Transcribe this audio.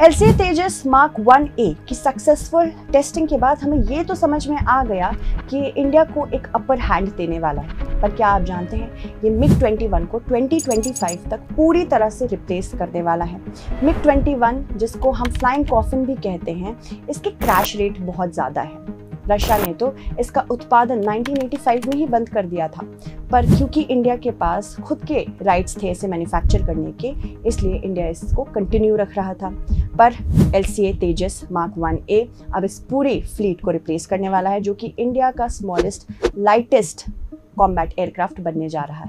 L C Tejas mark one A की successful testing के बाद हमें ये तो समझ में आ गया कि इंडिया को एक अपर हैंड देने वाला है। पर क्या आप जानते हैं, ये मिग 21 को 2025 तक पूरी तरह से रिप्लेस करने वाला है। मिग 21 जिसको हम फ्लाइंग कॉफिन भी कहते हैं, इसके क्रैश रेट बहुत ज़्यादा है। रशिया ने तो इसका उत्पादन 1985 में ही बंद कर दिया था। पर क्योंकि इंडिया के पास खुद के राइट्स थे इसे मैन्युफैक्चर करने के, इसलिए इंडिया इसको कंटिन्यू रख रहा था। पर L C A Tejas mark one A अब इस पूरी फ्लीट को रिप्लेस करने वाला है, जो कि इंडिया का स्मॉलेस्ट लाइटेस्ट कॉम्बैट एयरक्राफ्ट बनने जा रहा है।